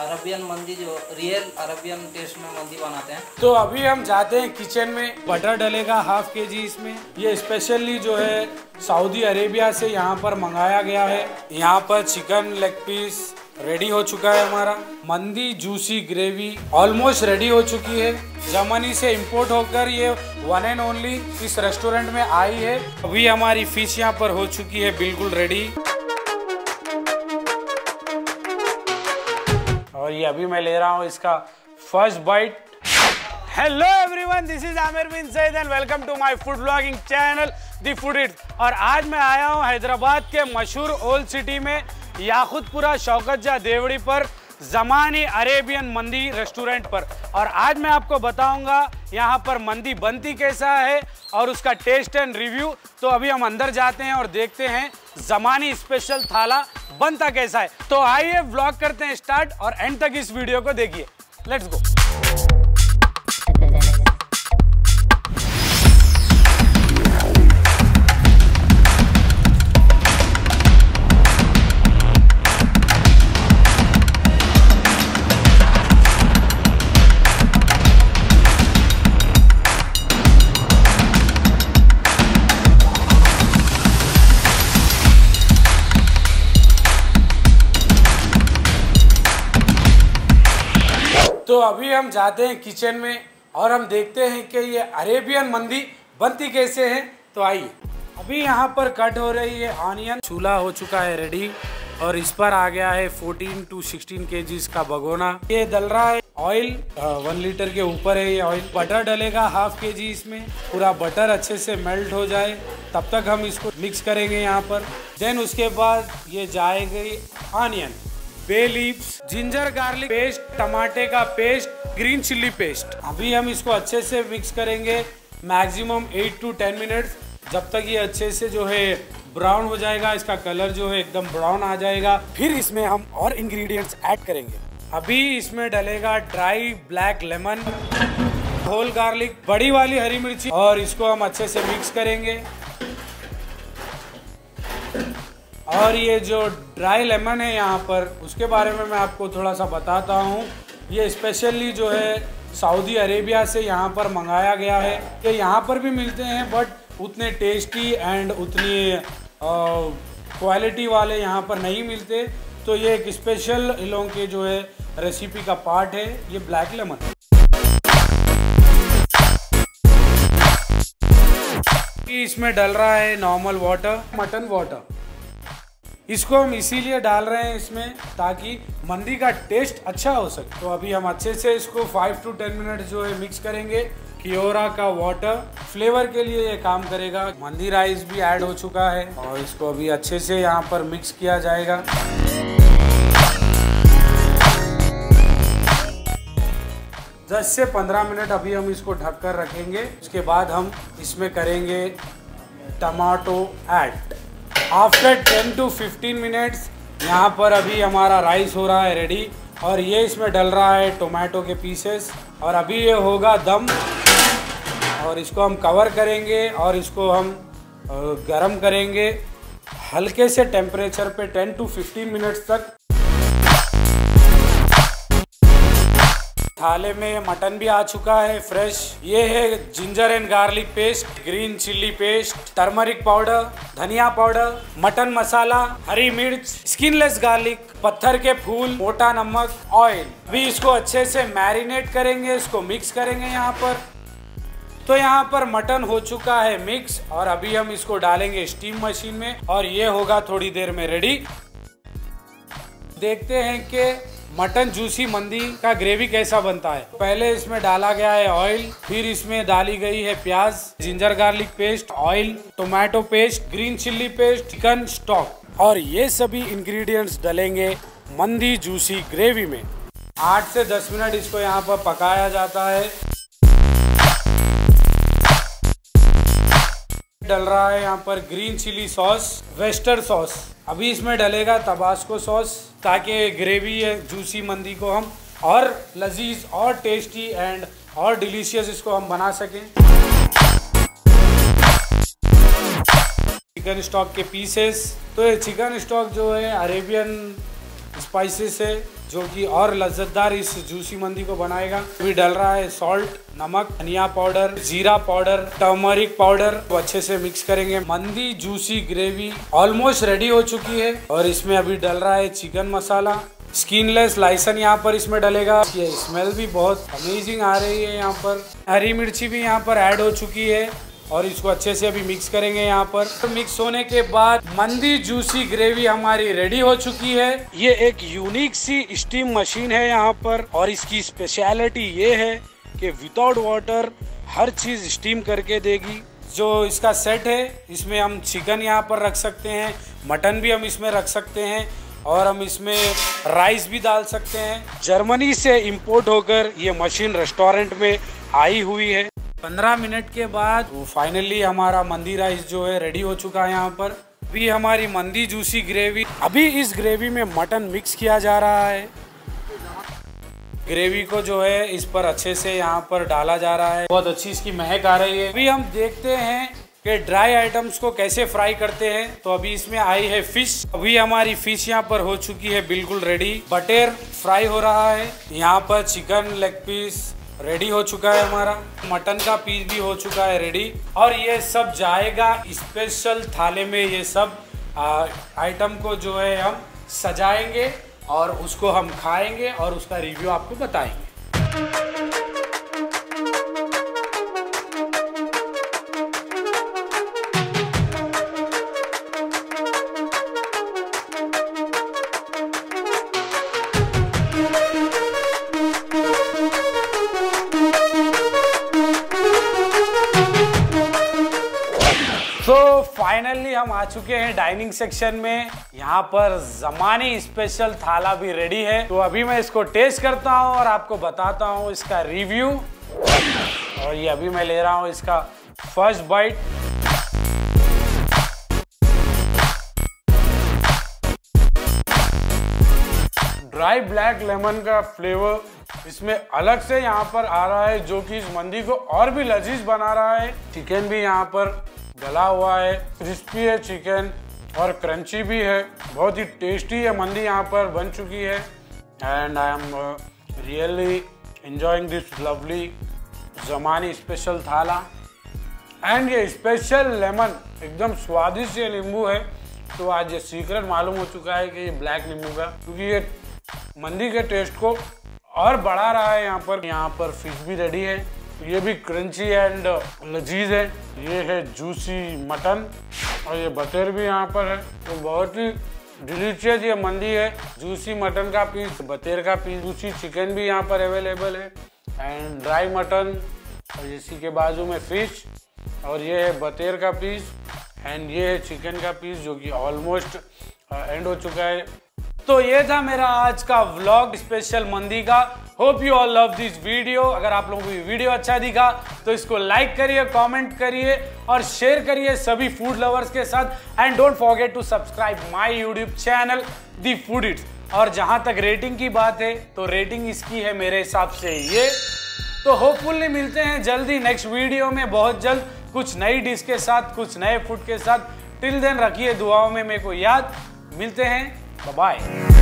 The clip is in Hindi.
अरबियन मंदी जो रियल अरबियन टेस्ट में मंदी बनाते हैं। तो अभी हम जाते हैं किचन में बटर डलेगा हाफ़ के जी इसमें। ये स्पेशली जो है सऊदी अरेबिया से यहाँ पर मंगाया गया है। यहाँ पर चिकन लेग पीस रेडी हो चुका है हमारा। मंदी जूसी ग्रेवी ऑलमोस्ट रेडी हो चुकी है। जर्मनी से इंपोर्ट होकर ये वन एंड ओनली इस रेस्टोरेंट में आई है। अभी हमारी फ़िश यहाँ पर हो चुकी है, बिल्कुल रेडी ये अभी मैं ले रहा हूँ इसका first bite hello everyone this is Aamir Bin Saeed and welcome to my food blogging channel the food eat और आज मैं आया हूँ हैदराबाद के मशहूर ओल्ड सिटी में याकुतपुरा शौकत जा देवड़ी पर जमानी अरेबियन मंदी रेस्टोरेंट पर। और आज मैं आपको बताऊँगा, यहाँ पर मंदी बनती कैसा है और उसका टेस्ट एंड रिव्यू। तो अभी हम अंदर जाते हैं और देखते हैं, जमानी स्पेशल थाला बनता कैसा है। तो आइए ब्लॉग करते हैं स्टार्ट और एंड तक इस वीडियो को देखिए। लेट्स गो तो अभी हम जाते हैं किचन में और हम देखते हैं कि ये अरेबियन मंदी बनती कैसे है। तो आइए। अभी यहाँ पर कट हो रही है ऑनियन। चूल्हा हो चुका है रेडी और इस पर आ गया है 14 टू 16 के का भगोना। ये डल रहा है ऑयल वन लीटर के ऊपर है ये ऑयल बटर डलेगा हाफ़ के जी इसमें। पूरा बटर अच्छे से मेल्ट हो जाए। तब तक हम इसको मिक्स करेंगे यहाँ पर। देन उसके बाद ये जाएगी onion bay leaves, ginger garlic paste, टमाटे का पेस्ट, ग्रीन चिल्ली पेस्ट। अभी हम इसको अच्छे से मिक्स करेंगे maximum eight to ten minutes. जब तक ये अच्छे से जो है ब्राउन हो जाएगा, इसका कलर जो है एकदम ब्राउन आ जाएगा, फिर इसमें हम और इंग्रेडिएंट्स ऐड करेंगे। अभी इसमें डलेगा dry black lemon whole garlic बड़ी वाली हरी मिर्ची, और इसको हम अच्छे से मिक्स करेंगे। और ये जो ड्राई लेमन है यहाँ पर, उसके बारे में मैं आपको थोड़ा सा बताता हूँ। ये स्पेशली जो है सऊदी अरेबिया से यहाँ पर मंगाया गया है। ये यहाँ पर भी मिलते हैं बट उतने टेस्टी एंड उतनी क्वालिटी वाले यहाँ पर नहीं मिलते। तो ये एक स्पेशल लोगों के जो है रेसिपी का पार्ट है, ये ब्लैक लेमन इसमें डल रहा है नॉर्मल वाटर मटन वाटर इसको हम इसीलिए डाल रहे हैं इसमें ताकि मंदी का टेस्ट अच्छा हो सके। तो अभी हम अच्छे से इसको फाइव टू टेन मिनट जो है मिक्स करेंगे। कियोरा का वाटर फ्लेवर के लिए ये काम करेगा। मंदी राइस भी ऐड हो चुका है और इसको अभी अच्छे से यहाँ पर मिक्स किया जाएगा। दस से पंद्रह मिनट अभी हम इसको ढक कर रखेंगे। उसके बाद हम इसमें करेंगे tomato add after ten to 15 minutes यहाँ पर अभी हमारा राइस हो रहा है रेडी और ये इसमें डल रहा है टोमेटो के पीसेस और अभी ये होगा दम और इसको हम कवर करेंगे और इसको हम गरम करेंगे। हल्के से टेम्परेचर पे 10 टू 15 मिनट्स तक थाले में मटन भी आ चुका है फ्रेश ये है ginger and garlic paste green chilli paste turmeric powder धनिया पाउडर मटन मसाला, हरी मिर्च स्किनलेस गार्लिक पत्थर के फूल, मोटा नमक ऑयल अभी इसको अच्छे से मैरिनेट करेंगे, इसको मिक्स करेंगे यहाँ पर। तो यहाँ पर मटन हो चुका है मिक्स और अभी हम इसको डालेंगे स्टीम मशीन में और ये होगा थोड़ी देर में रेडी देखते हैं कि मटन जूसी मंदी का ग्रेवी कैसा बनता है। पहले इसमें डाला गया है ऑयल, फिर इसमें डाली गई है प्याज, ginger garlic paste, oil, tomato paste, green chilli paste, chicken stock. और ये सभी इंग्रेडिएंट्स डलेंगे मंदी जूसी ग्रेवी में। आठ से दस मिनट इसको यहाँ पर पकाया जाता है। डल रहा है यहाँ पर green chilli sauce, western sauce. अभी इसमें डलेगा तबास्को सॉस ताकि ग्रेवी जूसी मंदी को हम और लजीज और टेस्टी एंड और डिलीशियस इसको हम बना सकें। चिकन स्टॉक के पीसेस तो ये चिकन स्टॉक जो है अरेबियन स्पाइसेस है, जो कि और लज्जतदार इस जूसी मंदी को बनाएगा। अभी डल रहा है सॉल्ट नमक, धनिया पाउडर जीरा पाउडर टर्मरिक पाउडर वो अच्छे से मिक्स करेंगे। मंदी जूसी ग्रेवी ऑलमोस्ट रेडी हो चुकी है और इसमें अभी डल रहा है चिकन मसाला स्किनलेस लाइसन यहाँ पर इसमें डलेगा। ये स्मेल भी बहुत अमेजिंग आ रही है यहाँ पर। हरी मिर्ची भी यहाँ पर ऐड हो चुकी है। और इसको अच्छे से अभी मिक्स करेंगे यहाँ पर। तो मिक्स होने के बाद मंदी जूसी ग्रेवी हमारी रेडी हो चुकी है। ये एक यूनिक सी स्टीम मशीन है यहाँ पर और इसकी स्पेशलिटी ये है कि विदाउट वाटर हर चीज़ स्टीम करके देगी। जो इसका सेट है, इसमें हम चिकन यहाँ पर रख सकते हैं मटन भी हम इसमें रख सकते हैं और हम इसमें राइस भी डाल सकते हैं। जर्मनी से इंपोर्ट होकर ये मशीन रेस्टोरेंट में आई हुई है। पंद्रह मिनट के बाद फाइनली हमारा मंदी राइस जो है रेडी हो चुका है यहाँ पर। अभी हमारी मंदी जूसी ग्रेवी अभी इस ग्रेवी में मटन मिक्स किया जा रहा है। ग्रेवी को जो है इस पर अच्छे से यहाँ पर डाला जा रहा है। बहुत अच्छी इसकी महक आ रही है। अभी हम देखते हैं कि ड्राई आइटम्स को कैसे फ्राई करते हैं। तो अभी इसमें आई है फ़िश अभी हमारी फ़िश यहाँ पर हो चुकी है बिल्कुल रेडी बटेर फ्राई हो रहा है। यहाँ पर चिकन लेग पीस रेडी हो चुका है हमारा। मटन का पीस भी हो चुका है रेडी। और ये सब जाएगा स्पेशल थाले में ये सब आइटम को जो है हम सजाएँगे और उसको हम खाएँगे और उसका रिव्यू आपको बताएँगे। फाइनली हम आ चुके हैं डाइनिंग सेक्शन में। यहाँ पर जमानी स्पेशल थाला भी रेडी है। तो अभी मैं इसको टेस्ट करता हूँ और आपको बताता हूँ इसका रिव्यू और ये अभी मैं ले रहा हूँ इसका first bite dry black lemon का फ्लेवर इसमें अलग से यहाँ पर आ रहा है, जो कि इस मंदी को और भी लजीज बना रहा है। चिकन भी यहाँ पर गला हुआ है क्रिस्पी है चिकन और क्रंची भी है। बहुत ही टेस्टी है, मंदी यहाँ पर बन चुकी है। And I am really enjoying this lovely Zamani special थाला एंड ये स्पेशल लेमन एकदम स्वादिष्ट ये नींबू है। तो आज ये सीक्रेट मालूम हो चुका है कि ये ब्लैक नींबू का, क्योंकि ये मंदी के टेस्ट को और बढ़ा रहा है यहाँ पर। यहाँ पर फ़िश भी रेडी है। ये भी क्रंची एंड लजीज है। ये है जूसी मटन और ये बटर भी यहाँ पर है। तो बहुत ही डिलीशियस ये मंदी है। जूसी मटन का पीस बतेर का पीस जूसी चिकन भी यहाँ पर अवेलेबल है। एंड ड्राई मटन और इसी के बाजू में फ़िश और ये है बतेर का पीस एंड ये है चिकन का पीस जो कि ऑलमोस्ट एंड हो चुका है। तो ये था मेरा आज का व्लॉग स्पेशल मंदी का hope you all love this video अगर आप लोगों को ये वीडियो अच्छा दिखा तो इसको लाइक करिए कमेंट करिए और शेयर करिए सभी फ़ूड लवर्स के साथ। And don't forget to subscribe my YouTube channel the food eats और जहाँ तक रेटिंग की बात है तो रेटिंग इसकी है मेरे हिसाब से ये। तो होपफुली मिलते हैं जल्दी नेक्स्ट वीडियो में बहुत जल्द। कुछ नई डिश के साथ, कुछ नए फ़ूड के साथ। टिल देन रखिए दुआओं में मेरे को याद। मिलते हैं। Bye bye.